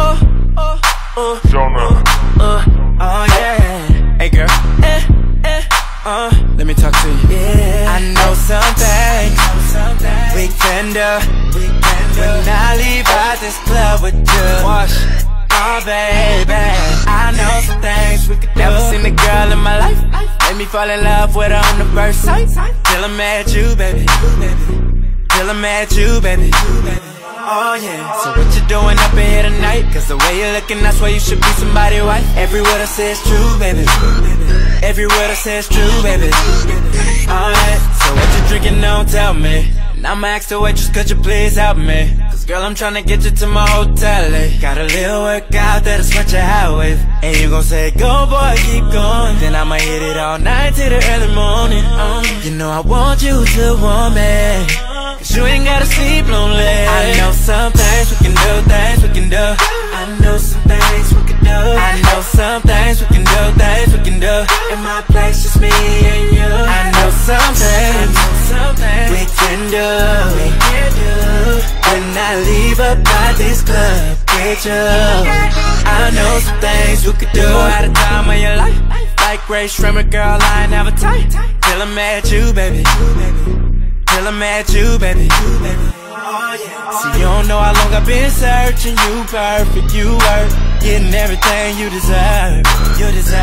uh, uh, uh, Jonah. uh, oh yeah. Hey girl, eh, eh, uh, let me talk to you. Yeah. I know something we can do. When I leave out this club with you. Wash. Oh baby, I know some things we could do. Never seen a girl in my life. Made me fall in love with her on the first sight. Till I met you, baby. Till I met you, baby. Oh yeah. So what you doing up in here tonight? Cause the way you're looking, that's why you should be somebody wife. Every word I say is true, baby. Every word I say is true, baby. Alright. So what you drinking? Don't tell me. And I'ma ask the waitress, could you please help me? Cause girl, I'm tryna get you to my hotel. Eh? Got a little workout that'll sweat your hat with. And you gon' say, go boy, keep going. Then I'ma hit it all night till the early morning. Um, you know I want you to want me. Cause you ain't gotta sleep lonely. Some things we can do, things we can do. I know some things we can do. I know some things we can do, things we can do. In my place, just me and you. I know some things we can do. We can do. When I leave up at this club with you, I know some things we could do. At a time of your life, like Grace Shrimmer, girl, I ain't never tight. Till I met you, baby. Till I met you, baby. See, you don't know how long I've been searching. You perfect, you worth getting everything you deserve. You deserve,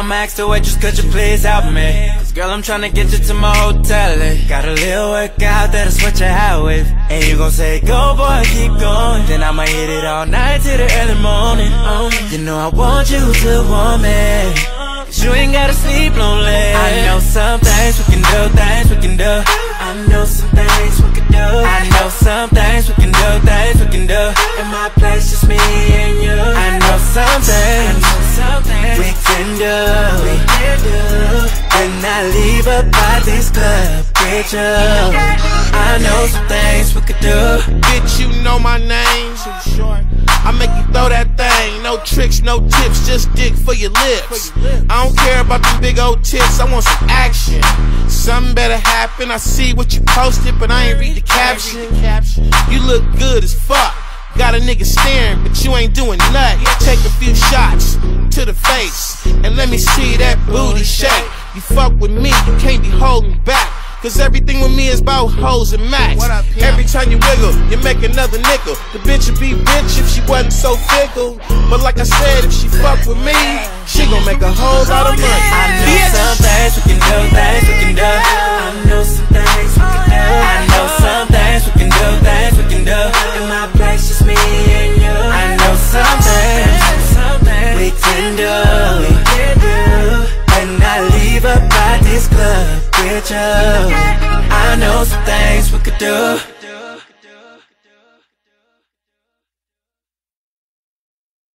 I'ma ask the waitress, could you please help me? Cause girl, I'm tryna get you to my hotel. Eh? Got a little workout that'll sweat your hat with. And you gon' say, go boy, keep going. Then I'ma hit it all night till the early morning. Oh, you know I want you to want me. Cause you ain't gotta sleep lonely. I know some things we can do, things we can do. I know some When I leave up at this club with I know some things we could do. Bitch, you know my name. I make you throw that thing. No tricks, no tips, just dick for your lips. I don't care about them big old tits, I want some action. Something better happen. I see what you posted, but I ain't read the caption. You look good as fuck. Got a nigga staring, but you ain't doing nothing. Take a few shots to the face and let me see that booty shake. You fuck with me, you can't be holding back. Cause everything with me is about hoes and max. Every time you wiggle, you make another nickel. The bitch would be bitch if she wasn't so fickle. But like I said, if she fuck with me, she gon' make a whole lot of money. I know some things we can do, things we can do. I know some things we can do. I know some things we can do, things we can do. In my place, just me and you. I know some things we can do. This club with you, I know some things we could do.